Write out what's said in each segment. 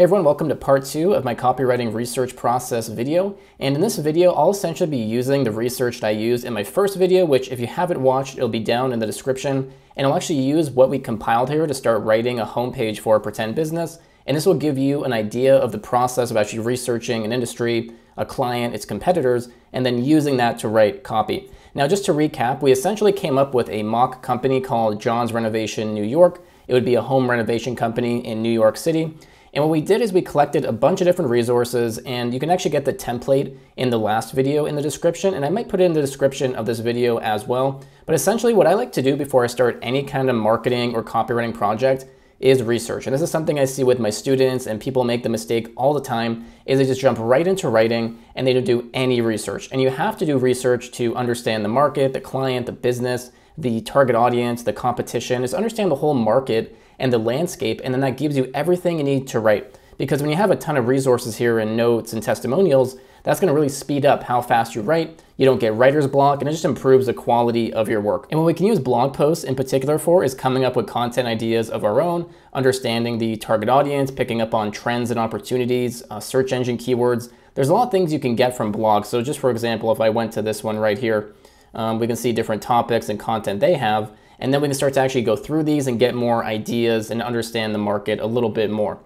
Hey everyone, welcome to part two of my copywriting research process video. And in this video, I'll essentially be using the research that I used in my first video, which if you haven't watched, it'll be down in the description. And I'll actually use what we compiled here to start writing a homepage for a pretend business. And this will give you an idea of the process of actually researching an industry, a client, its competitors, and then using that to write copy. Now, just to recap, we essentially came up with a mock company called John's Renovation New York. It would be a home renovation company in New York City. And what we did is we collected a bunch of different resources and you can actually get the template in the last video in the description and I might put it in the description of this video as well. But essentially what I like to do before I start any kind of marketing or copywriting project is research. And this is something I see with my students and people make the mistake all the time is they just jump right into writing and they don't do any research. And you have to do research to understand the market, the client, the business, the target audience, the competition, is understand the whole market and the landscape, and then that gives you everything you need to write. Because when you have a ton of resources here and notes and testimonials, that's gonna really speed up how fast you write. You don't get writer's block, and it just improves the quality of your work. And what we can use blog posts in particular for is coming up with content ideas of our own, understanding the target audience, picking up on trends and opportunities, uh, search engine keywords. There's a lot of things you can get from blogs. So just for example, if I went to this one right here, um, we can see different topics and content they have. And then we can start to actually go through these and get more ideas and understand the market a little bit more.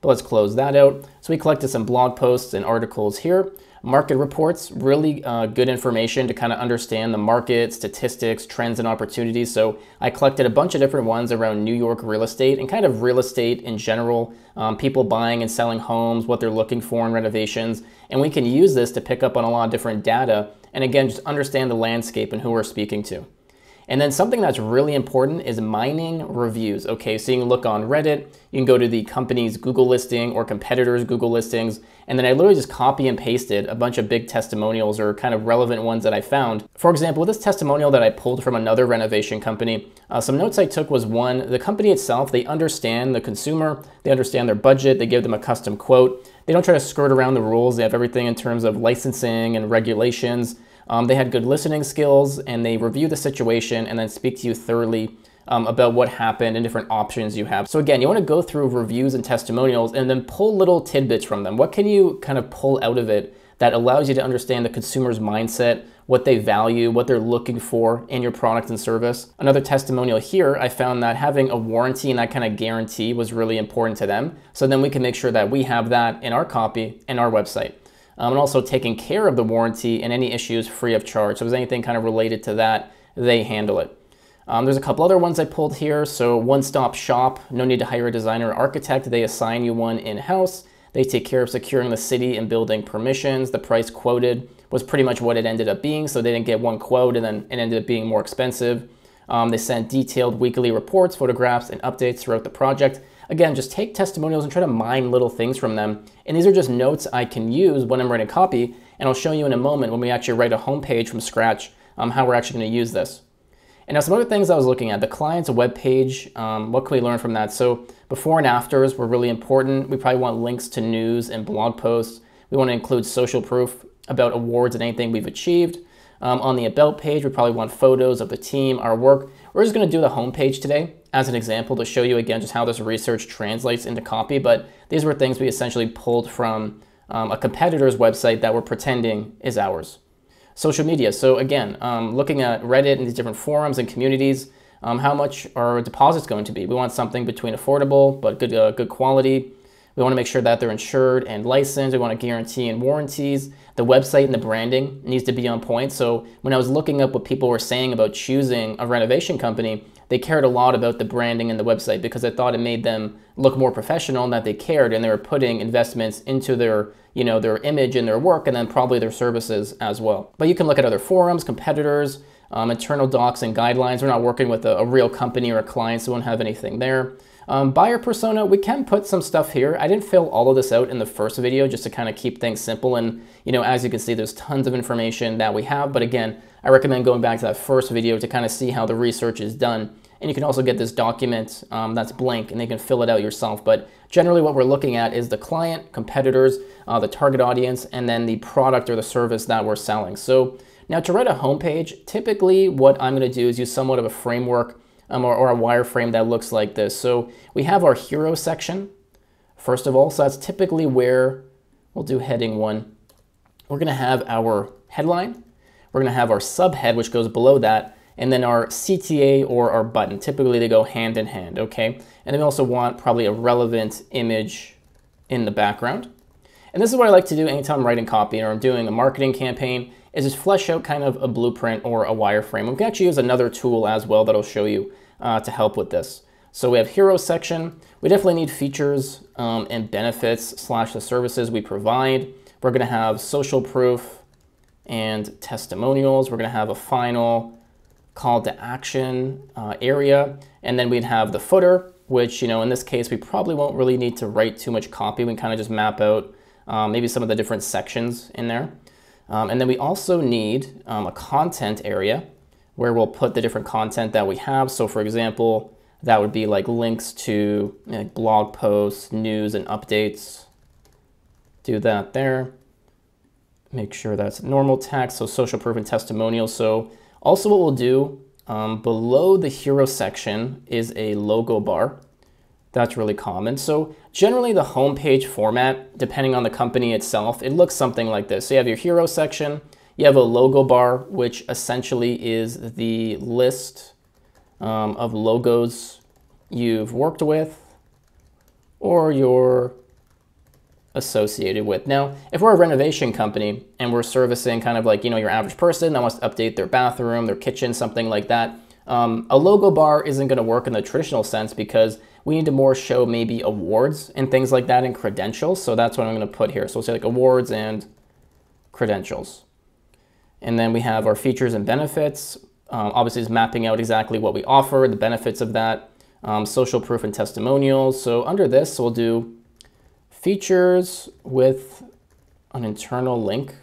But let's close that out. So we collected some blog posts and articles here. Market reports, really uh, good information to kind of understand the market, statistics, trends, and opportunities. So I collected a bunch of different ones around New York real estate and kind of real estate in general, um, people buying and selling homes, what they're looking for in renovations. And we can use this to pick up on a lot of different data and again, just understand the landscape and who we're speaking to. And then something that's really important is mining reviews. Okay, so you can look on Reddit, you can go to the company's Google listing or competitors' Google listings, and then I literally just copy and pasted a bunch of big testimonials or kind of relevant ones that I found. For example, this testimonial that I pulled from another renovation company, uh, some notes I took was one, the company itself, they understand the consumer, they understand their budget, they give them a custom quote. They don't try to skirt around the rules. They have everything in terms of licensing and regulations. Um, they had good listening skills and they review the situation and then speak to you thoroughly um, about what happened and different options you have. So again, you want to go through reviews and testimonials and then pull little tidbits from them. What can you kind of pull out of it that allows you to understand the consumer's mindset, what they value, what they're looking for in your product and service. Another testimonial here, I found that having a warranty and that kind of guarantee was really important to them. So then we can make sure that we have that in our copy and our website um, and also taking care of the warranty and any issues free of charge. So if there's anything kind of related to that, they handle it. Um, there's a couple other ones I pulled here. So one-stop shop, no need to hire a designer or architect. They assign you one in-house. They take care of securing the city and building permissions. The price quoted was pretty much what it ended up being. So they didn't get one quote and then it ended up being more expensive. Um, they sent detailed weekly reports, photographs, and updates throughout the project. Again, just take testimonials and try to mine little things from them. And these are just notes I can use when I'm writing a copy, and I'll show you in a moment when we actually write a homepage from scratch um, how we're actually going to use this. And now some other things I was looking at, the client's web page, um, what can we learn from that? So before and afters were really important. We probably want links to news and blog posts. We want to include social proof about awards and anything we've achieved. Um, on the About page, we probably want photos of the team, our work. We're just going to do the homepage today as an example to show you again just how this research translates into copy, but these were things we essentially pulled from um, a competitor's website that we're pretending is ours. Social media. So again, um, looking at Reddit and these different forums and communities, um, how much are deposits going to be? We want something between affordable but good, uh, good quality, we want to make sure that they're insured and licensed. We want to guarantee and warranties. The website and the branding needs to be on point. So when I was looking up what people were saying about choosing a renovation company, they cared a lot about the branding and the website because I thought it made them look more professional and that they cared and they were putting investments into their, you know, their image and their work and then probably their services as well. But you can look at other forums, competitors, um, internal docs and guidelines. We're not working with a, a real company or a client, so we won't have anything there. Um, buyer persona, we can put some stuff here. I didn't fill all of this out in the first video just to kind of keep things simple. And, you know, as you can see, there's tons of information that we have. But again, I recommend going back to that first video to kind of see how the research is done. And you can also get this document um, that's blank and they can fill it out yourself. But generally what we're looking at is the client, competitors, uh, the target audience, and then the product or the service that we're selling. So now to write a homepage, typically what I'm gonna do is use somewhat of a framework um, or, or a wireframe that looks like this. So we have our hero section, first of all. So that's typically where we'll do heading one. We're going to have our headline. We're going to have our subhead, which goes below that, and then our CTA or our button. Typically they go hand in hand, okay? And then we also want probably a relevant image in the background. And this is what I like to do anytime I'm writing copy or I'm doing a marketing campaign is just flesh out kind of a blueprint or a wireframe. We can actually use another tool as well that I'll show you uh, to help with this. So we have hero section. We definitely need features um, and benefits slash the services we provide. We're gonna have social proof and testimonials. We're gonna have a final call to action uh, area. And then we'd have the footer, which, you know, in this case, we probably won't really need to write too much copy. We kind of just map out um, maybe some of the different sections in there. Um, and then we also need um, a content area where we'll put the different content that we have. So for example, that would be like links to know, blog posts, news and updates. Do that there. Make sure that's normal text, so social proof and testimonials. So also what we'll do um, below the hero section is a logo bar. That's really common. So generally the homepage format, depending on the company itself, it looks something like this. So you have your hero section, you have a logo bar, which essentially is the list um, of logos you've worked with or you're associated with. Now, if we're a renovation company and we're servicing kind of like, you know, your average person that wants to update their bathroom, their kitchen, something like that, um, a logo bar isn't going to work in the traditional sense because we need to more show maybe awards and things like that and credentials. So that's what I'm going to put here. So we'll say like awards and credentials. And then we have our features and benefits. Um, obviously, is mapping out exactly what we offer, the benefits of that, um, social proof and testimonials. So under this, we'll do features with an internal link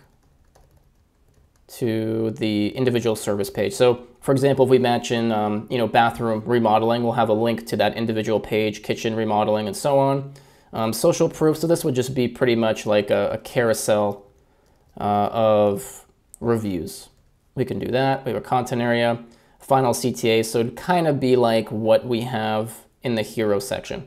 to the individual service page. So for example, if we mention um, you know, bathroom remodeling, we'll have a link to that individual page, kitchen remodeling and so on. Um, social proof, so this would just be pretty much like a, a carousel uh, of reviews. We can do that. We have a content area, final CTA, so it'd kind of be like what we have in the hero section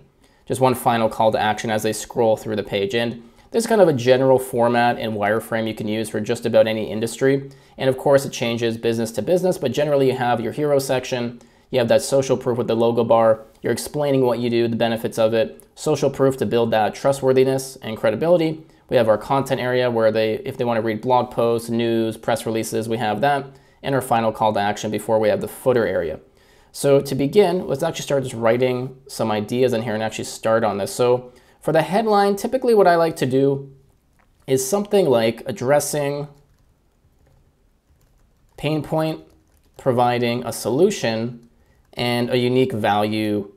just one final call to action as they scroll through the page. And there's kind of a general format and wireframe you can use for just about any industry. And of course, it changes business to business, but generally you have your hero section, you have that social proof with the logo bar, you're explaining what you do, the benefits of it, social proof to build that trustworthiness and credibility. We have our content area where they, if they want to read blog posts, news, press releases, we have that, and our final call to action before we have the footer area. So to begin, let's actually start just writing some ideas in here and actually start on this. So for the headline, typically what I like to do is something like addressing pain point, providing a solution, and a unique value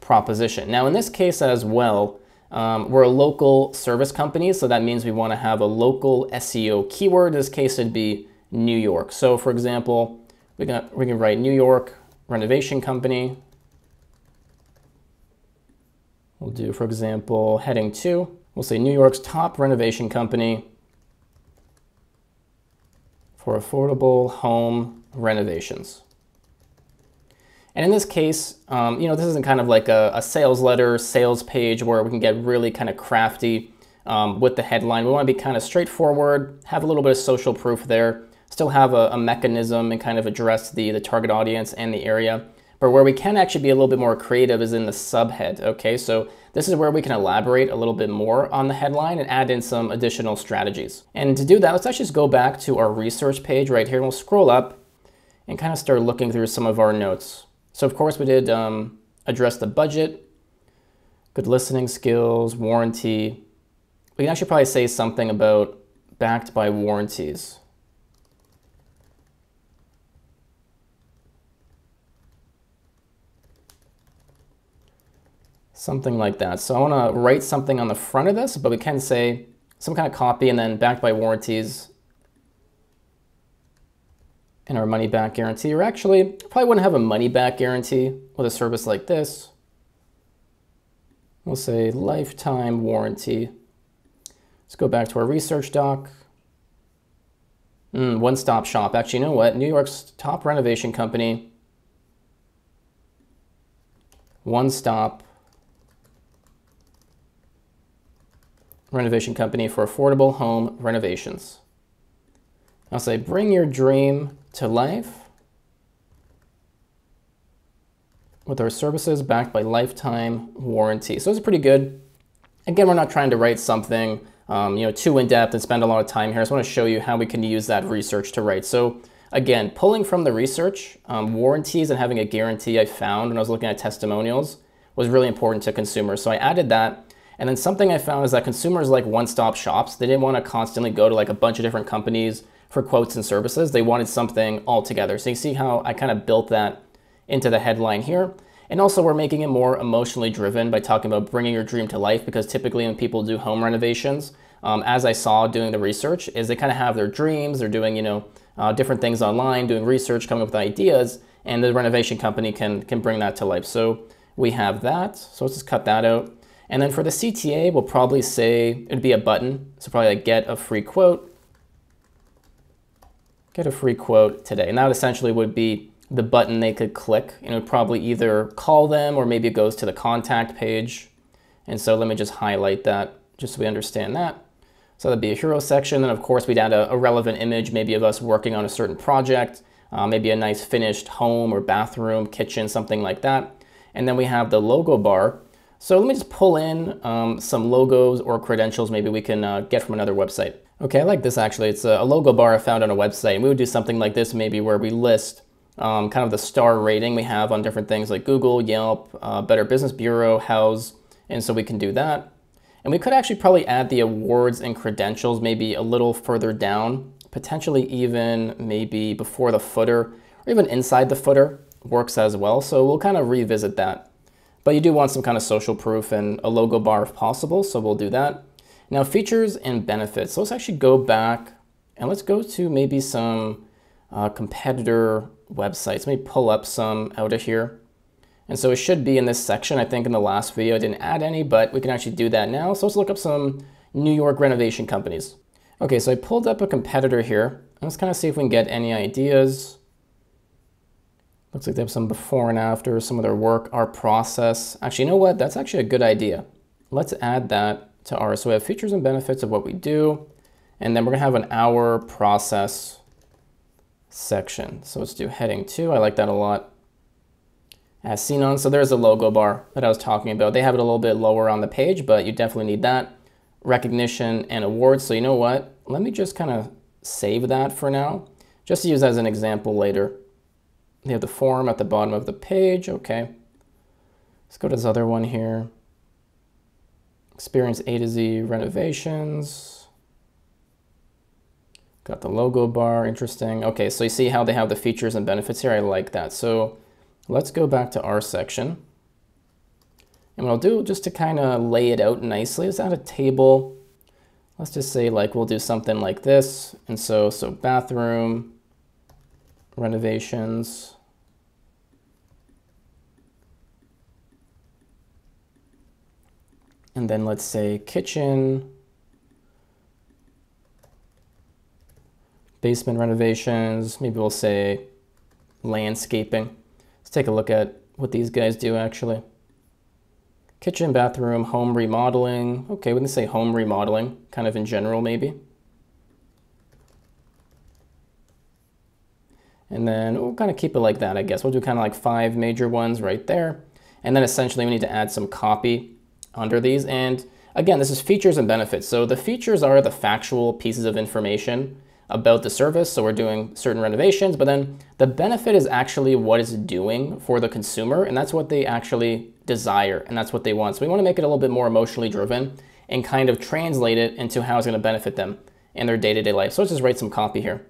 proposition. Now in this case as well, um, we're a local service company, so that means we want to have a local SEO keyword. In this case, it'd be New York. So for example, we, got, we can write New York renovation company. We'll do, for example, heading two. We'll say New York's top renovation company for affordable home renovations. And in this case, um, you know, this isn't kind of like a, a, sales letter, sales page where we can get really kind of crafty um, with the headline. We want to be kind of straightforward, have a little bit of social proof there, still have a, a mechanism and kind of address the, the target audience and the area. But where we can actually be a little bit more creative is in the subhead, okay? So this is where we can elaborate a little bit more on the headline and add in some additional strategies. And to do that, let's actually just go back to our research page right here and we'll scroll up and kind of start looking through some of our notes. So of course we did um, address the budget, good listening skills, warranty. We can actually probably say something about backed by warranties. Something like that. So I want to write something on the front of this, but we can say some kind of copy and then backed by warranties and our money back guarantee. Or actually, probably wouldn't have a money back guarantee with a service like this. We'll say lifetime warranty. Let's go back to our research doc. Mm, one-stop shop. Actually, you know what? New York's top renovation company. One-stop renovation company for affordable home renovations. I'll say, bring your dream to life with our services backed by lifetime warranty. So it's pretty good. Again, we're not trying to write something um, you know, too in-depth and spend a lot of time here. I just want to show you how we can use that research to write. So again, pulling from the research, um, warranties and having a guarantee I found when I was looking at testimonials was really important to consumers. So I added that. And then something I found is that consumers like one-stop shops. They didn't want to constantly go to like a bunch of different companies for quotes and services. They wanted something all together. So you see how I kind of built that into the headline here. And also we're making it more emotionally driven by talking about bringing your dream to life because typically when people do home renovations, um, as I saw doing the research, is they kind of have their dreams, they're doing, you know, uh, different things online, doing research, coming up with ideas, and the renovation company can, can bring that to life. So we have that, so let's just cut that out. And then for the CTA, we'll probably say, it'd be a button, so probably like get a free quote, get a free quote today. And that essentially would be the button they could click and it would probably either call them or maybe it goes to the contact page. And so let me just highlight that just so we understand that. So that'd be a hero section. And of course we'd add a, a relevant image, maybe of us working on a certain project, uh, maybe a nice finished home or bathroom, kitchen, something like that. And then we have the logo bar. So let me just pull in um, some logos or credentials maybe we can uh, get from another website. Okay, I like this actually. It's a, logo bar I found on a website. And we would do something like this maybe where we list um, kind of the star rating we have on different things like Google, Yelp, uh, Better Business Bureau, Houzz. and so we can do that. And we could actually probably add the awards and credentials maybe a little further down, potentially even maybe before the footer or even inside the footer works as well. So we'll kind of revisit that. But you do want some kind of social proof and a logo bar if possible, so we'll do that. Now features and benefits. So let's actually go back and let's go to maybe some uh, competitor websites. Let me pull up some out of here. And so it should be in this section. I think in the last video I didn't add any, but we can actually do that now. So let's look up some New York renovation companies. Okay, so I pulled up a competitor here. Let's kind of see if we can get any ideas. Looks like they have some before and after, some of their work, our process. Actually, you know what? That's actually a good idea. Let's add that to ours. So we have features and benefits of what we do. And then we're gonna have an hour process section. So let's do heading two. I like that a lot. As seen on, so there's a logo bar that I was talking about. They have it a little bit lower on the page, but you definitely need that. Recognition and awards. So you know what? Let me just kind of save that for now, just to use as an example later. They have the form at the bottom of the page. Okay. Let's go to this other one here. Experience A to Z renovations. Got the logo bar, interesting. Okay, so you see how they have the features and benefits here? I like that. So let's go back to our section. And what I'll do, just to kind of lay it out nicely, is add a table. Let's just say like we'll do something like this. And so, so bathroom, renovations, and then let's say kitchen, basement renovations, maybe we'll say landscaping. Let's take a look at what these guys do actually. Kitchen, bathroom, home remodeling. Okay, we can say home remodeling, kind of in general maybe. And then we'll kind of keep it like that, I guess. We'll do kind of like five major ones right there. And then essentially we need to add some copy under these. And again, this is features and benefits. So the features are the factual pieces of information about the service. So we're doing certain renovations, but then the benefit is actually what it's doing for the consumer. And that's what they actually desire. And that's what they want. So we want to make it a little bit more emotionally driven and kind of translate it into how it's going to benefit them in their day-to-day -day life. So let's just write some copy here.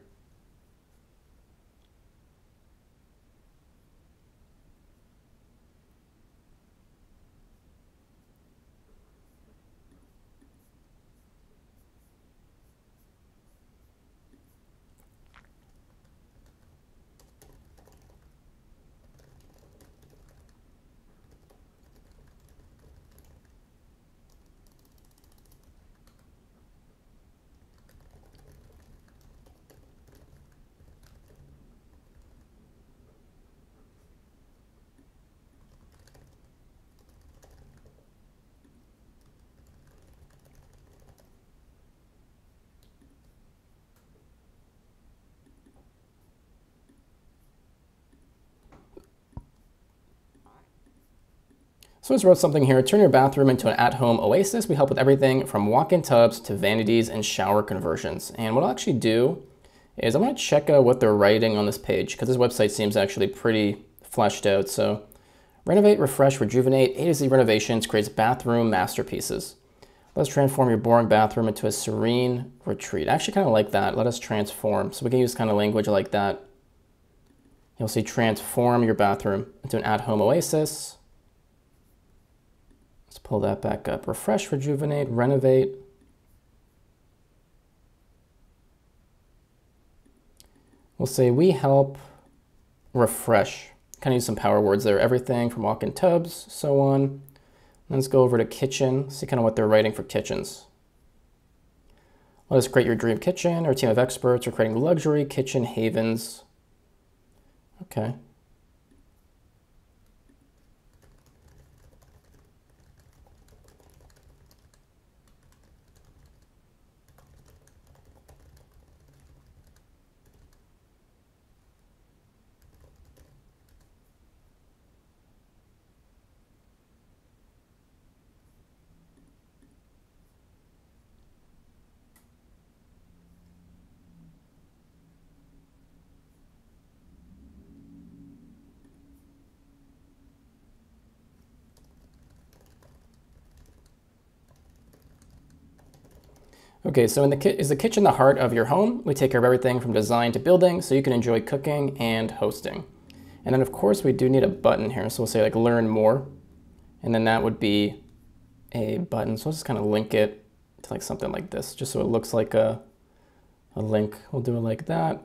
So I just wrote something here, turn your bathroom into an at-home oasis. We help with everything from walk-in tubs to vanities and shower conversions. And what I'll actually do is I'm gonna check out what they're writing on this page because this website seems actually pretty fleshed out. So renovate, refresh, rejuvenate, A to Z renovations creates bathroom masterpieces. Let's transform your boring bathroom into a serene retreat. I actually kind of like that. Let us transform. So we can use kind of language like that. You'll see transform your bathroom into an at-home oasis. Let's pull that back up. Refresh, rejuvenate, renovate. We'll say we help refresh. Kind of use some power words there. Everything from walk-in tubs, so on. Let's go over to kitchen, see kind of what they're writing for kitchens. Let us create your dream kitchen. Our team of experts are creating luxury kitchen havens. Okay. Okay, so in the is the kitchen the heart of your home? We take care of everything from design to building so you can enjoy cooking and hosting. And then of course we do need a button here. So we'll say like learn more. And then that would be a button. So let's just kind of link it to like something like this, just so it looks like a, a link. We'll do it like that.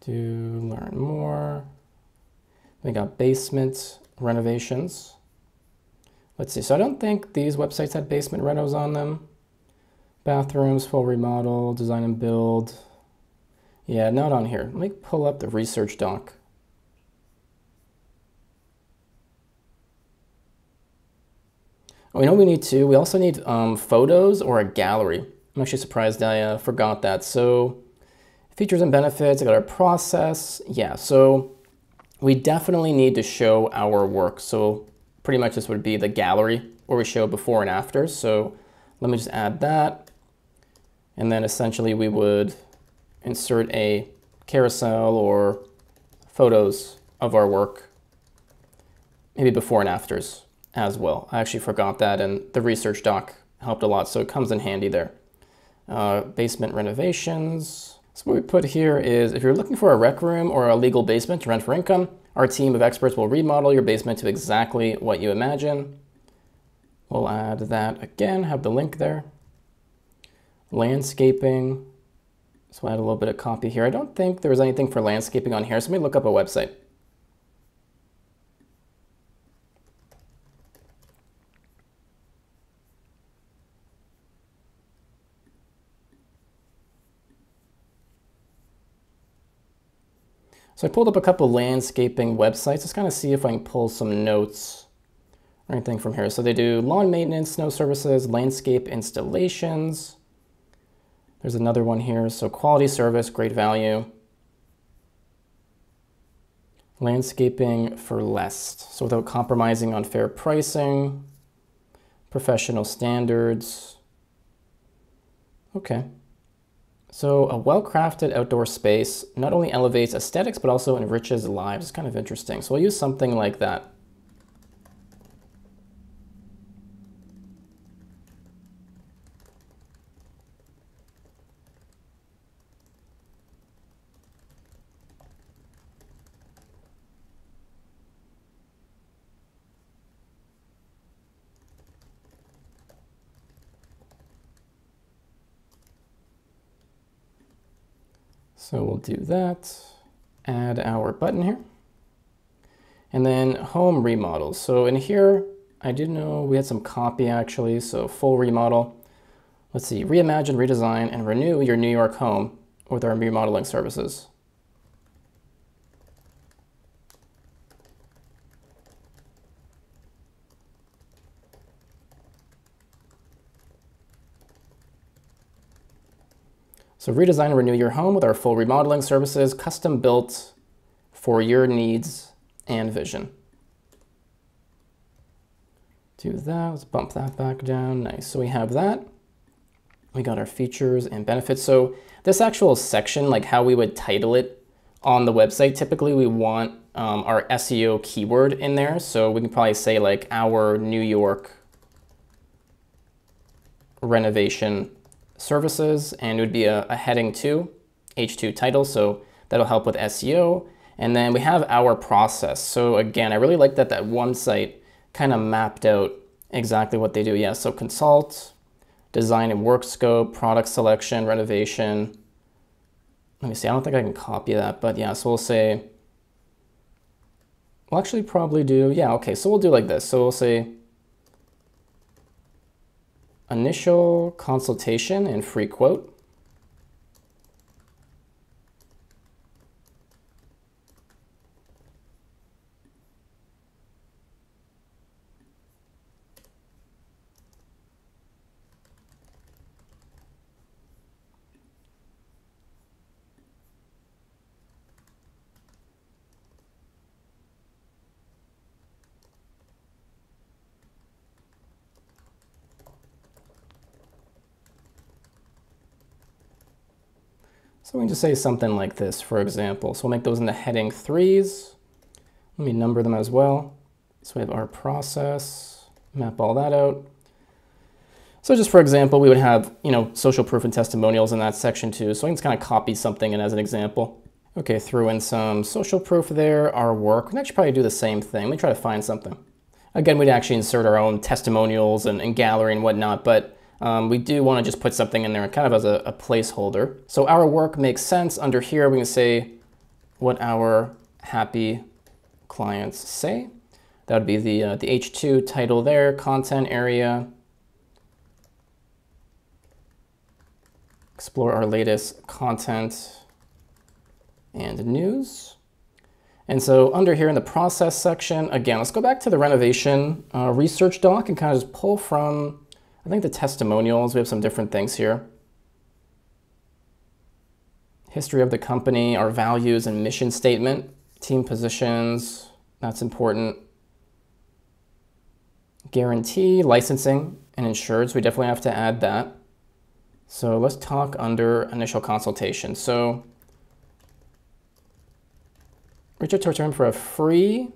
Do learn more. We got basement renovations. Let's see, so I don't think these websites had basement renos on them. Bathrooms, full remodel, design and build. Yeah, not on here. Let me pull up the research doc. Oh, you know we need to? We also need um, photos or a gallery. I'm actually surprised I uh, forgot that. So features and benefits, I got our process. Yeah, so we definitely need to show our work. So pretty much this would be the gallery where we show before and after. So let me just add that. And then essentially we would insert a carousel or photos of our work, maybe before and afters as well. I actually forgot that and the research doc helped a lot, so it comes in handy there. Uh, basement renovations. So what we put here is if you're looking for a rec room or a legal basement to rent for income, our team of experts will remodel your basement to exactly what you imagine. We'll add that again, have the link there landscaping. So I add a little bit of copy here. I don't think there was anything for landscaping on here, so let me look up a website. So I pulled up a couple landscaping websites. Let's kind of see if I can pull some notes or anything from here. So they do lawn maintenance, snow services, landscape installations. There's another one here. So quality service, great value. Landscaping for less. So without compromising on fair pricing, professional standards. Okay. So a well-crafted outdoor space not only elevates aesthetics, but also enriches lives. It's kind of interesting. So we'll use something like that. So we'll do that, add our button here. And then home remodels. So in here, I did know we had some copy actually, so full remodel. Let's see, reimagine, redesign, and renew your New York home with our remodeling services. So redesign and renew your home with our full remodeling services, custom built for your needs and vision. do that. Let's bump that back down. Nice. So we have that. We got our features and benefits. So this actual section, like how we would title it on the website, typically we want um, our SEO keyword in there. So we can probably say like our New York renovation services, and it would be a, a heading two, H2 title. So that'll help with SEO. And then we have our process. So again, I really like that that one site kind of mapped out exactly what they do. Yeah, so consult, design and work scope, product selection, renovation. Let me see, I don't think I can copy that, but yeah, so we'll say, we'll actually probably do, yeah, okay, so we'll do like this. So we'll say initial consultation and free quote. Say something like this, for example. So we'll make those into heading threes. Let me number them as well. So we have our process, map all that out. So just for example, we would have, you know, social proof and testimonials in that section too. So I can just kind of copy something in as an example. Okay, threw in some social proof there, our work. We can actually probably do the same thing. Let me try to find something. Again, we'd actually insert our own testimonials and, and gallery and whatnot, but um, we do want to just put something in there kind of as a, a placeholder. So our work makes sense. Under here, we can say what our happy clients say. That would be the, uh, the H2 title there, content area. Explore our latest content and news. And so under here in the process section, again, let's go back to the renovation uh, research doc and kind of just pull from I think the testimonials, we have some different things here. History of the company, our values and mission statement, team positions, that's important. Guarantee, licensing, and insureds, we definitely have to add that. So let's talk under initial consultation. So reach out to for a free,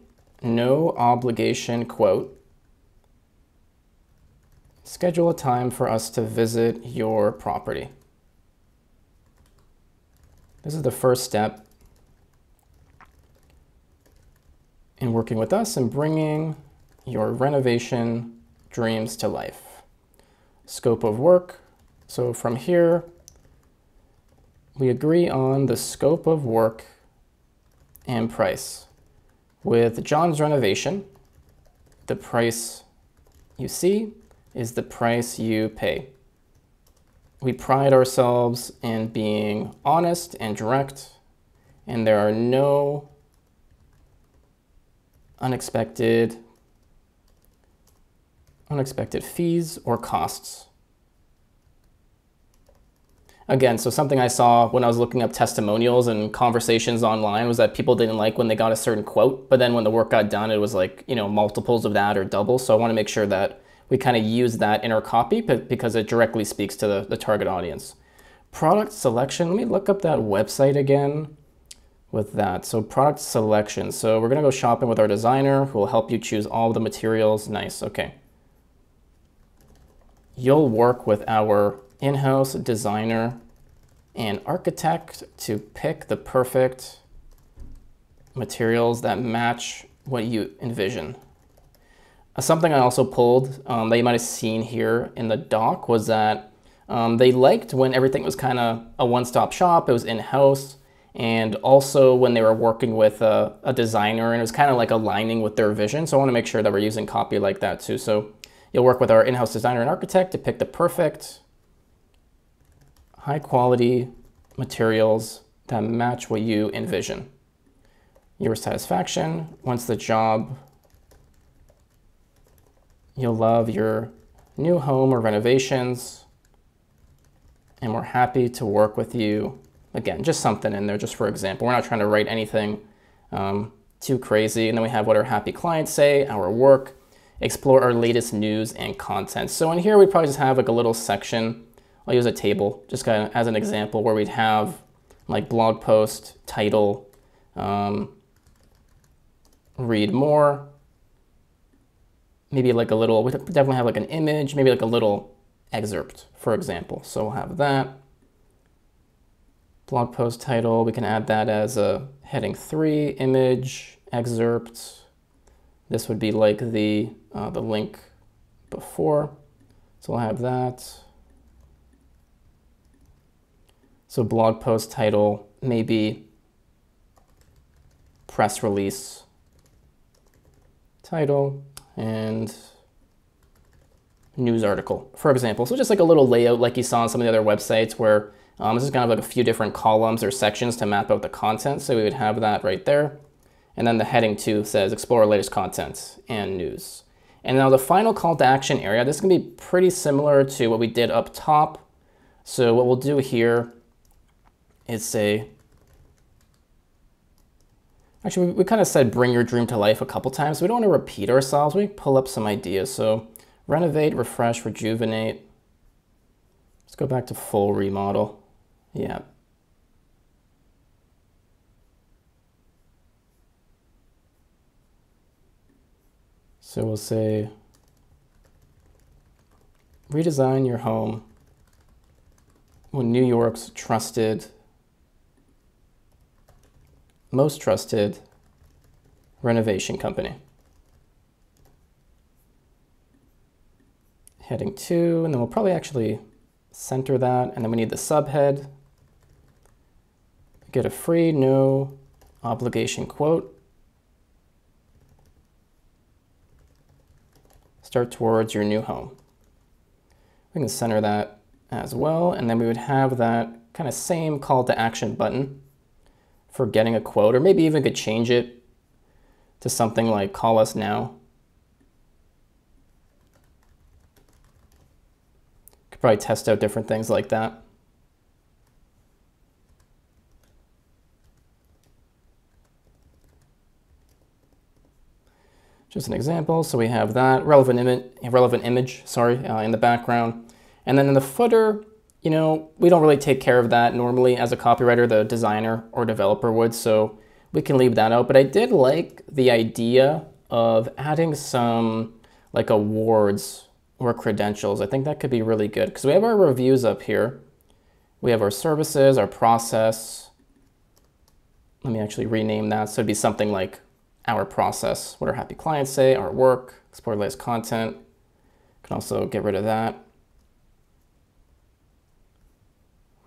no obligation quote schedule a time for us to visit your property. This is the first step in working with us and bringing your renovation dreams to life. Scope of work. So from here, we agree on the scope of work and price. With John's renovation, the price you see is the price you pay. We pride ourselves in being honest and direct, and there are no unexpected unexpected fees or costs. Again, so something I saw when I was looking up testimonials and conversations online was that people didn't like when they got a certain quote, but then when the work got done, it was like, you know, multiples of that or double. So I want to make sure that we kind of use that in our copy because it directly speaks to the, the target audience. Product selection, let me look up that website again with that. So product selection. So we're gonna go shopping with our designer who will help you choose all the materials. Nice, okay. You'll work with our in-house designer and architect to pick the perfect materials that match what you envision. Something I also pulled um, that you might have seen here in the doc was that um, they liked when everything was kind of a one-stop shop, it was in-house, and also when they were working with a, a designer and it was kind of like aligning with their vision. So I want to make sure that we're using copy like that too. So you'll work with our in-house designer and architect to pick the perfect high quality materials that match what you envision. Your satisfaction, once the job You'll love your new home or renovations. And we're happy to work with you. Again, just something in there, just for example. We're not trying to write anything um, too crazy. And then we have what our happy clients say, our work. explore our latest news and content. So in here, we probably just have like a little section. I'll use a table just kind of as an example where we'd have like blog post, title, um, read more, maybe like a little, we definitely have like an image, maybe like a little excerpt, for example. So we'll have that. Blog post title, we can add that as a heading three, image, excerpt. This would be like the, uh, the link before. So we'll have that. So blog post title, maybe press release title and news article, for example. So just like a little layout like you saw on some of the other websites where um, this is kind of like a few different columns or sections to map out the content. So we would have that right there. And then the heading two says explore latest content and news. And now the final call to action area, this is gonna be pretty similar to what we did up top. So what we'll do here is say, actually we, kind of said bring your dream to life a couple times. So we don't wanna repeat ourselves, we pull up some ideas. So renovate, refresh, rejuvenate. Let's go back to full remodel. Yeah. So we'll say, redesign your home when New York's trusted, most trusted renovation company. Heading two, and then we'll probably actually center that, and then we need the subhead. Get a free, no obligation quote. Start towards your new home. We can center that as well, and then we would have that kind of same call to action button for getting a quote, or maybe even could change it to something like call us now. Could probably test out different things like that. Just an example. So we have that relevant image, relevant image, sorry, uh, in the background. And then in the footer, you know, we don't really take care of that normally as a copywriter, the designer or developer would. So we can leave that out. But I did like the idea of adding some like awards or credentials. I think that could be really good because we have our reviews up here. We have our services, our process. Let me actually rename that. So it'd be something like our process, what our happy clients say, our work, explore latest content. Can also get rid of that.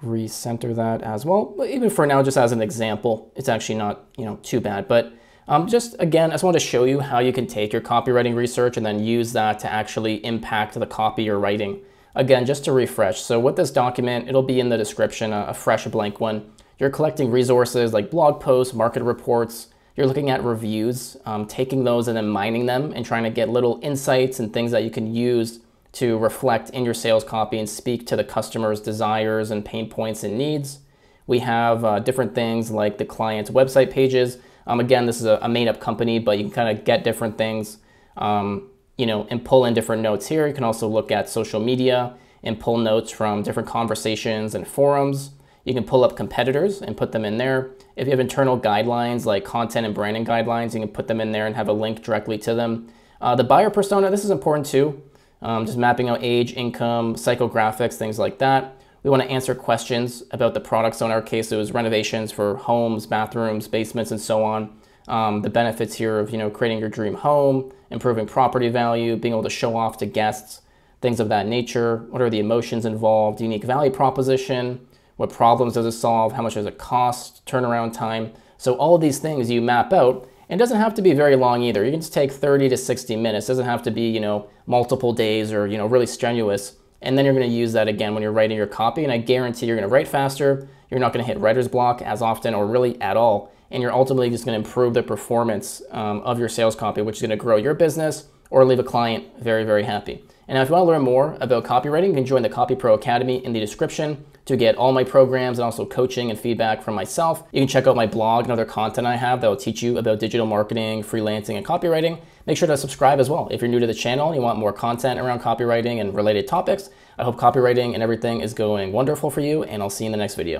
Recenter that as well. But even for now, just as an example, it's actually not you know too bad. But um, just again, I just want to show you how you can take your copywriting research and then use that to actually impact the copy you're writing. Again, just to refresh. So with this document, it'll be in the description, a, a fresh blank one. You're collecting resources like blog posts, market reports. You're looking at reviews, um, taking those and then mining them and trying to get little insights and things that you can use to reflect in your sales copy and speak to the customer's desires and pain points and needs. We have uh, different things like the client's website pages um, again, this is a, a made-up company, but you can kind of get different things, um, you know, and pull in different notes here. You can also look at social media and pull notes from different conversations and forums. You can pull up competitors and put them in there. If you have internal guidelines like content and branding guidelines, you can put them in there and have a link directly to them. Uh, the buyer persona, this is important too. Um, just mapping out age, income, psychographics, things like that. We want to answer questions about the products. So in our case, it was renovations for homes, bathrooms, basements, and so on. Um, the benefits here of you know creating your dream home, improving property value, being able to show off to guests, things of that nature. What are the emotions involved? Unique value proposition. What problems does it solve? How much does it cost? Turnaround time. So all of these things you map out. And it doesn't have to be very long either. You can just take 30 to 60 minutes. It doesn't have to be, you know, multiple days or, you know, really strenuous. And then you're going to use that again when you're writing your copy. And I guarantee you're going to write faster. You're not going to hit writer's block as often or really at all. And you're ultimately just going to improve the performance um, of your sales copy, which is going to grow your business or leave a client very, very happy. And now if you want to learn more about copywriting, you can join the Copy Pro Academy in the description to get all my programs and also coaching and feedback from myself. You can check out my blog and other content I have that will teach you about digital marketing, freelancing, and copywriting. Make sure to subscribe as well. If you're new to the channel and you want more content around copywriting and related topics, I hope copywriting and everything is going wonderful for you, and I'll see you in the next video.